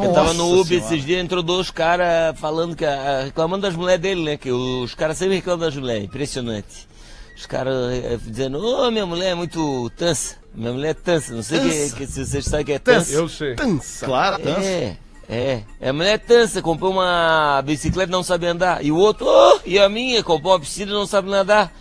Eu tava no Uber Senhora. esses dias, entrou dois caras falando que. reclamando das mulheres dele, né? Que os caras sempre reclamam das mulheres, impressionante. Os caras eh, dizendo, ô minha mulher é muito tansa. Minha mulher é tansa, não sei que, que se vocês sabem que é tansa. Eu sei. Tança. Claro, tança. É, é. É a mulher é tansa, comprou uma bicicleta e não sabe andar. E o outro, ô, e a minha, comprou uma piscina e não sabe nadar.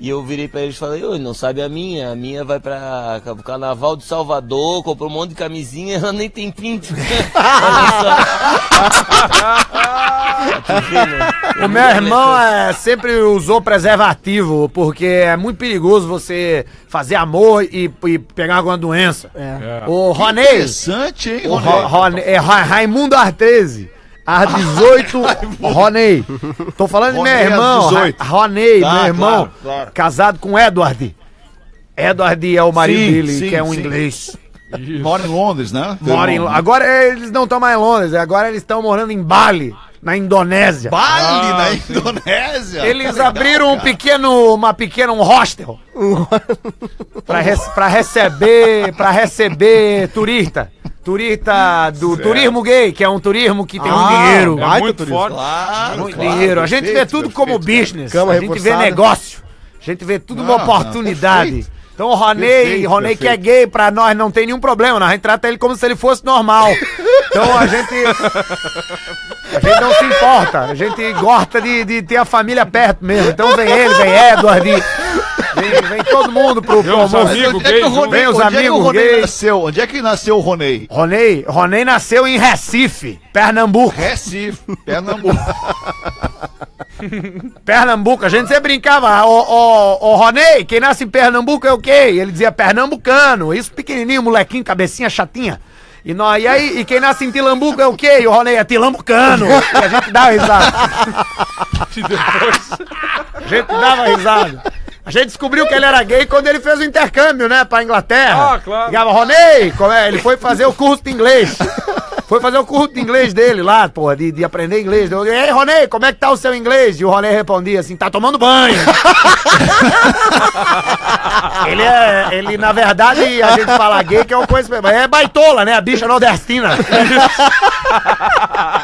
E eu virei pra eles e falei, não sabe a minha, a minha vai pra o Carnaval de Salvador, comprou um monte de camisinha, ela nem tem pinto. O meu irmão é, sempre usou preservativo, porque é muito perigoso você fazer amor e, e pegar alguma doença. É. O Ronei, Interessante, hein, Ronei? Ro- Rone- é, Ra- Raimundo Artese, às 18, Ronei. Tô falando de meu às irmão, 18. Ra- Ronei, Tá, meu irmão, claro, claro. casado com Edward. Edward é o marido Sim, dele, sim, que é um sim. inglês. Mora em Londres, né? Mora em, agora eles não estão mais em Londres, agora eles estão morando em Bali, na Indonésia. Bali, Ah, na sim. Indonésia. Eles abriram um pequeno, uma pequena um hostel pra receber, para receber turista, turista do turismo gay, que é um turismo que tem muito Ah, dinheiro, É muito forte. Claro, muito claro, dinheiro. A gente vê perfeito, tudo perfeito, como business, Cama a gente vê reforçada. negócio, a gente vê tudo uma Não, não, oportunidade. perfeito. Então o Ronei, Perfeito, Ronei que é gay, pra nós não tem nenhum problema, nós a gente trata ele como se ele fosse normal. Então a gente. A gente não se importa, a gente gosta de, de ter a família perto mesmo. Então vem ele, vem Edward, vem, vem todo mundo pro, os almoço. amigos Onde é que o gays, Ronei, vem os onde é amigos Ronei gays. nasceu? Onde é que nasceu o Ronei? Ronei, Ronei nasceu em Recife, Pernambuco. Recife, Pernambuco. Pernambuco, a gente sempre brincava, ô, ô, ô Ronei, quem nasce em Pernambuco é o quê? E ele dizia pernambucano, isso pequenininho, molequinho, cabecinha chatinha. E, nós, e aí, e quem nasce em Tilambuco é o quê? E o Ronei é tilambucano. E a gente dava risada. E depois. A gente dava risada. A gente descobriu que ele era gay quando ele fez o intercâmbio, né, pra Inglaterra. Ah, claro. Ligava, Ronei, como é? Ele foi fazer o curso de inglês. Foi fazer o curso de inglês dele lá, porra, de, de aprender inglês. Eu, Ei, Ronei, como é que tá o seu inglês? E o Ronei respondia assim, tá tomando banho. ele é, ele, na verdade, a gente fala gay que é uma coisa, é baitola, né, a bicha nordestina.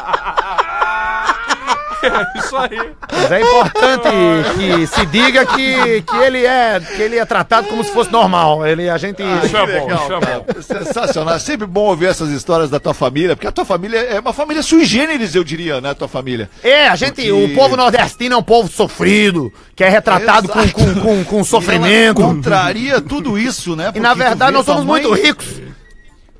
Isso aí. Mas é importante que se diga que, que, ele é, que ele é tratado como se fosse normal. Ele, a gente... Isso é bom, isso é bom. Sensacional. É sempre bom ouvir essas histórias da tua família, porque a tua família é uma família sui generis, eu diria, né, a tua família. É, a gente, Porque- o povo nordestino é um povo sofrido, que é retratado com, Exato. com, com, com sofrimento. contraria tudo isso, né? E na porque verdade nós somos mãe- muito ricos.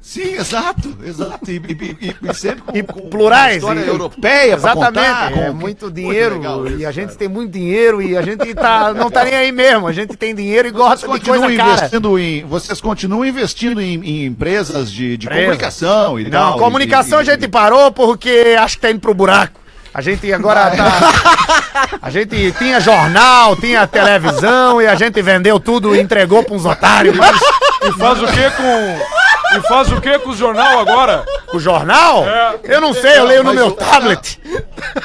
Sim, exato, exato. E, e- e- e sempre com, E com plurais, história e- europeia Exatamente, contar, é com- muito dinheiro e isso, a gente cara. tem muito dinheiro e a gente tá, não tá nem aí mesmo. A gente tem dinheiro e gosta Vocês de coisa continuam cara. investindo em, vocês continuam investindo em, em empresas de, de Empresa. comunicação e tal. Não, comunicação e- a gente parou porque acho que tá indo pro buraco. A gente agora tá. A gente tinha jornal, tinha televisão e a gente vendeu tudo e entregou pra uns otários. Mas E faz o que com. E faz o que com o jornal agora? o jornal? É. Eu não sei, eu leio no mas meu o- tablet.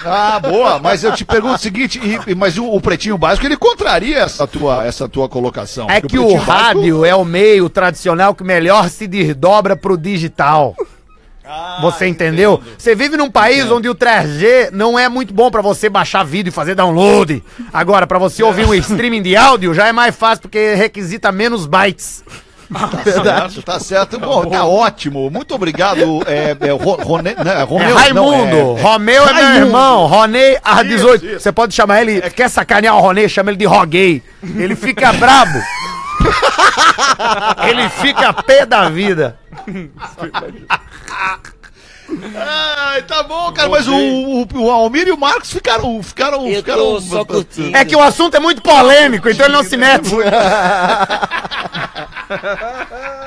Ah, boa, mas eu te pergunto o seguinte, e- mas o, o Pretinho Básico, ele contraria essa tua, essa tua colocação. É que o Básico- rádio é o meio tradicional que melhor se desdobra pro digital. Você entendeu? Você vive num país onde o 3G não é muito bom pra você baixar vídeo e fazer download. Agora, pra você ouvir um streaming de áudio, já é mais fácil porque requisita menos bytes. Tá certo, tá certo. Bom, tá ótimo. Muito obrigado, é, é, Ro- Rone, né, É Romeu, Raimundo. não, é- Romeu é meu irmão. Ronei Isso, 18. isso. Você pode chamar ele. Quer sacanear o Ronei? Chama ele de Roguei. Ele fica brabo. ele fica pé da vida. Ai, tá bom, cara, mas o, o, o Almir e o Marcos ficaram. ficaram, Eu ficaram só curtindo. É que o assunto é muito polêmico, então ele não se mete.